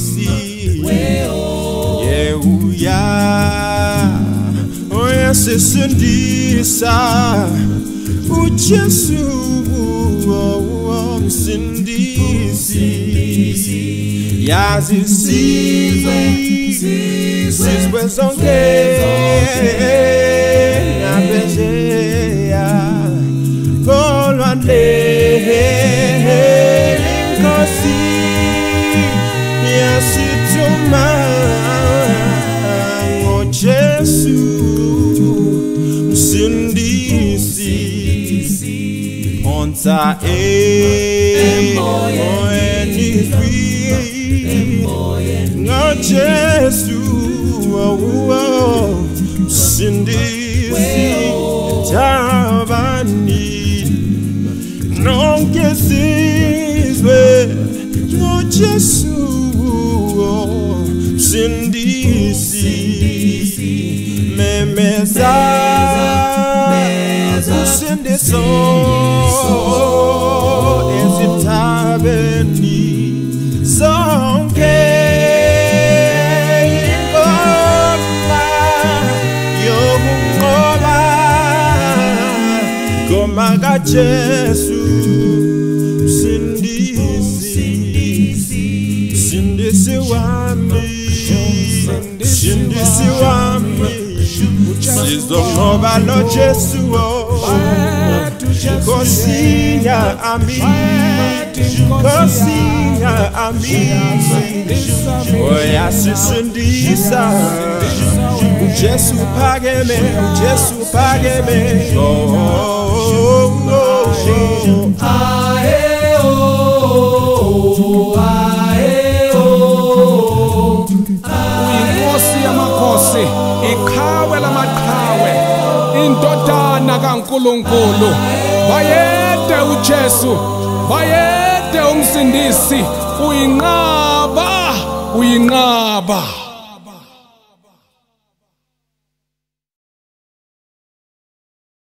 nsi yewuya oye sese ndisa ujesu wowom sindisi yazisi sizwe zonke nabejeya kolwandle Oh, yasithuma ngojesu msindisi onsa emoyeni ngojesu msindisi tabani nonke sizwe ngojesu msindisi memeza usindiso ezithabeni zonke ingoma yokunqoba ngoma kajesu msindisi msindisi wami. Msindisi wami sizonqoba nojesu nkosi ya ami. Nkosi ya ami oyasisindisa ujesu phakeme ujesu phakeme oh, oh, oh, oh. uyinkosi yamakhosi iqhawe lamaqhawe indodana kaNkuluNkulu. Bayede uJesu bayede umsindisi. Uyinqaba uyinqaba.